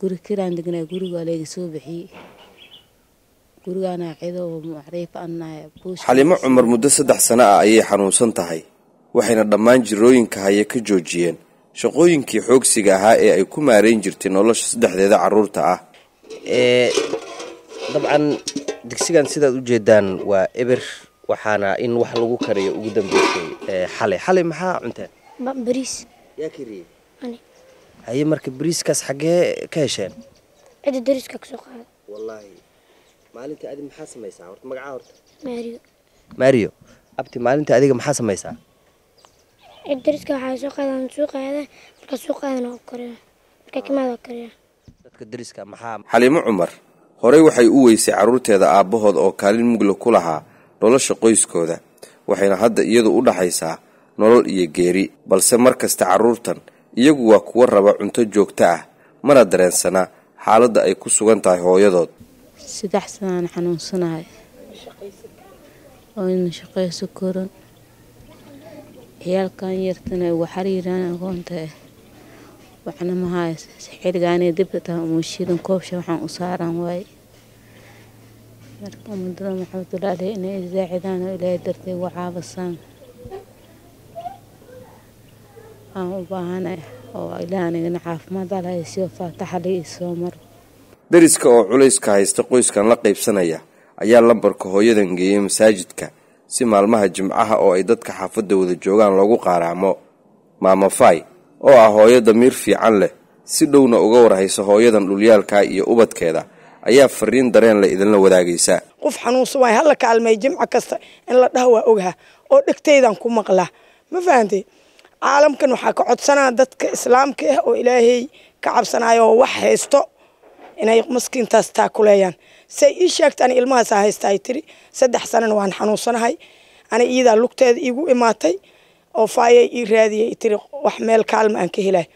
guri kiraan degnaa guriga waa layga soo bixiyey gurigaana cido macriif annahay xalimo cumar muddo saddex sano ah ayay xanuunsan tahay waxayna dhammaan jirooyinka haya ka joojiyeen. Shaqooyinkii xoogsiga ahaa ee ay ku maarayn jirtay nolosha saddexdeeda carruurta ah. Dabcan digsigan sidaad u jeedaan waa eber waxaana in wax lagu kariyo ugu dambeysay xalay xalay maxaa cunteen bariis yaa kariyey ani haye marka bariiskaas xaggee ka hesheen? Cidda dariska ka soo qaada wallaahi. Maalinta adi maxaa samaysaa? Horta magacaa horta. Maariyo mario abti maalinta adiga maxaa samaysaa? Cidda dariska waxaa soo qaadaan soo qaada. Markaa soo qaadana oo kariya markaa kimaada oo kariya dadka dariska maxaa xaliimo cumar horey waxay u weysay carruurteeda aabbahood oo kaalin mugla ku lahaa nolosha qoyskooda waxayna hadda iyadu u dhaxaysaa nolol iyo geeri. Balse mar kasta carruurtan iyagu waa kuwa raba cunto joogto ah mana dareensana xaaladda ay ku sugan tahay hooyadood. Saddex sanaan xanuunsanahay oo ina shaqayso koran. Ciyaalkan yartana ugu xariiraan aqoonta ah waxna mahaay xiligaanay dibka tahay umuushidan koobsha waxaan u saaran waaye. Marka ummadada maxamedulaale inay isaacidaan oo ilaahay dartay ugu caabasaan aan u baahanay oo ilaah anigana caafimaad alahay siyo faataxa la ii soo maro dariska oo culayska haysta qoyskan la qaybsanaya ayaa lambarka hooyadan geeyey masaajidka si maalmaha jimcaha oo ay dadka xaafadda wada joogaan loogu qaaraamo. Maama fay oo ah hooyo damiir fiican leh si dhowna uga warhaysa hooyadan dhulyaalka iyo ubadkeeda ayaa fariin dareen leh idinla wadaagaysa. Qof xanuunsan waay hala kaalmay jimco kasta in la dhaha waa ogaha oo dhegtaydan ku maqlaa ma fahantay caalamkan waxaa ka codsanaa dadka islaamka ah oo ilaahay ka cabsanayo oo wax haysto inay maskiintaas taakuleeyaan say ii sheegtaan ilmahaasa haysta ay tiri saddex sanana waan xanuunsanahay. Ani iyadaa lugteeda iigu imaatay oo faayay ii raadiyay tiri wax meel kaalma aan ka helay